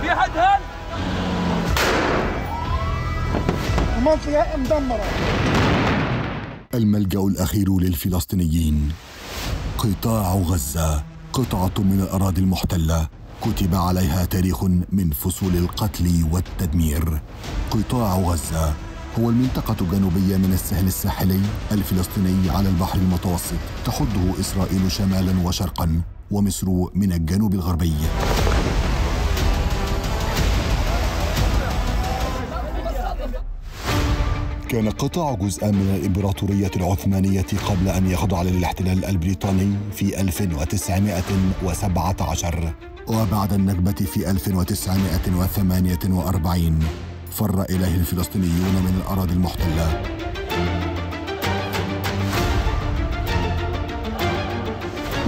في حد هل المنطقة مدمرة. الملجأ الأخير للفلسطينيين. قطاع غزة قطعة من الأراضي المحتلة. كتب عليها تاريخ من فصول القتل والتدمير. قطاع غزة هو المنطقة الجنوبية من السهل الساحلي. الفلسطيني على البحر المتوسط. تحده إسرائيل شمالا وشرقا ومصر من الجنوب الغربي. كان قطاع جزءا من الإمبراطورية العثمانية قبل أن يخضع للاحتلال البريطاني في 1917 وبعد النكبة في 1948 فر إليه الفلسطينيون من الأراضي المحتلة.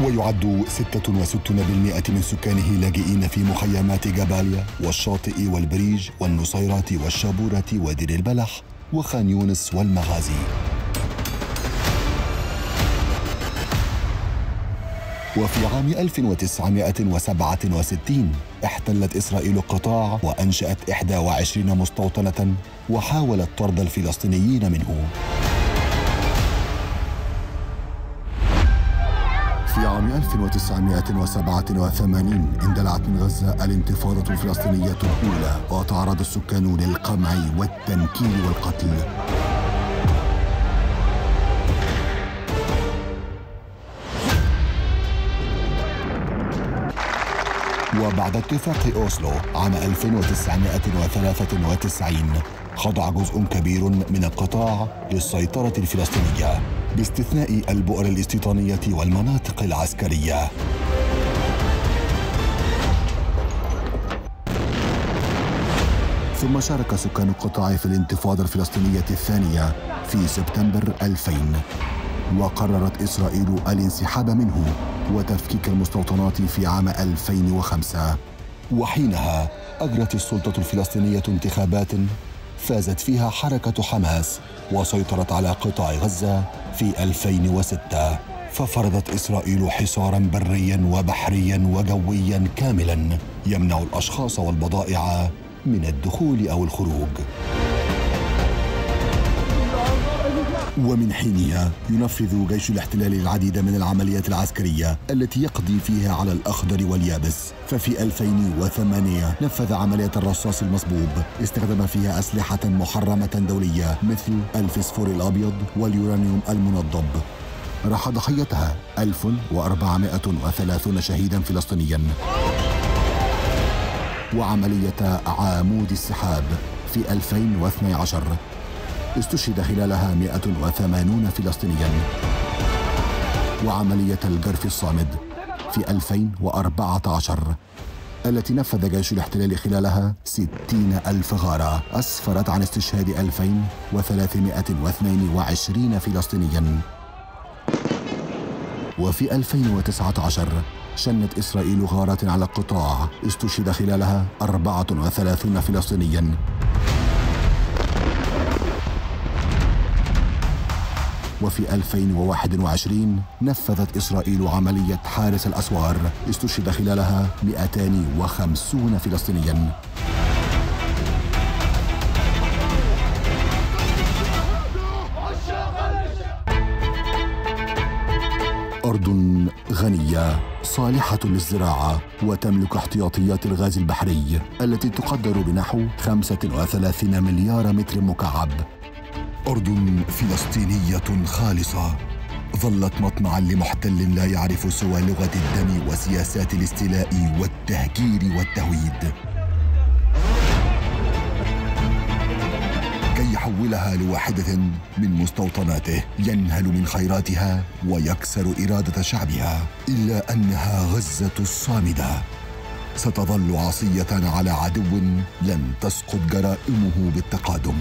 ويعد 66% من سكانه لاجئين في مخيمات جباليا والشاطئ والبريج والنصيرات والشابورة ودير البلح. وخان يونس والمغازي. وفي عام 1967 احتلت إسرائيل القطاع وأنشأت 21 مستوطنة وحاولت طرد الفلسطينيين منه في عام 1987 اندلعت من غزة الانتفاضة الفلسطينية الأولى وتعرض السكان للقمع والتنكيل والقتل. وبعد اتفاق أوسلو عام 1993 خضع جزء كبير من القطاع للسيطرة الفلسطينية. باستثناء البؤر الاستيطانية والمناطق العسكرية. ثم شارك سكان القطاع في الانتفاضة الفلسطينية الثانية في سبتمبر 2000 وقررت إسرائيل الانسحاب منه وتفكيك المستوطنات في عام 2005 وحينها أجرت السلطة الفلسطينية انتخابات فازت فيها حركة حماس وسيطرت على قطاع غزة في 2006 ففرضت إسرائيل حصارا بريا وبحريا وجويا كاملا يمنع الأشخاص والبضائع من الدخول أو الخروج. ومن حينها ينفذ جيش الاحتلال العديد من العمليات العسكرية التي يقضي فيها على الأخضر واليابس. ففي 2008 نفذ عملية الرصاص المصبوب. استخدم فيها أسلحة محرمة دولية مثل الفسفور الأبيض واليورانيوم المنضب. راح ضحيتها 1430 شهيدا فلسطينيا. وعملية عامود السحاب في 2012 استشهد خلالها 180 فلسطينيا. وعملية الجرف الصامد في 2014 التي نفذ جيش الاحتلال خلالها 60 ألف غارة أسفرت عن استشهاد 2322 فلسطينيا. وفي 2019 شنت إسرائيل غارات على القطاع استشهد خلالها 34 فلسطينيا. وفي 2021 نفذت إسرائيل عملية حارس الأسوار استشهد خلالها 250 فلسطينيا. أرض غنية صالحة للزراعة وتملك احتياطيات الغاز البحري التي تقدر بنحو 35 مليار متر مكعب. أرض فلسطينية خالصة ظلت مطمعا لمحتل لا يعرف سوى لغة الدم وسياسات الاستيلاء والتهجير والتهويد. كي يحولها لواحدة من مستوطناته ينهل من خيراتها ويكسر إرادة شعبها إلا أنها غزة الصامدة. ستظل عصية على عدو لن تسقط جرائمه بالتقادم.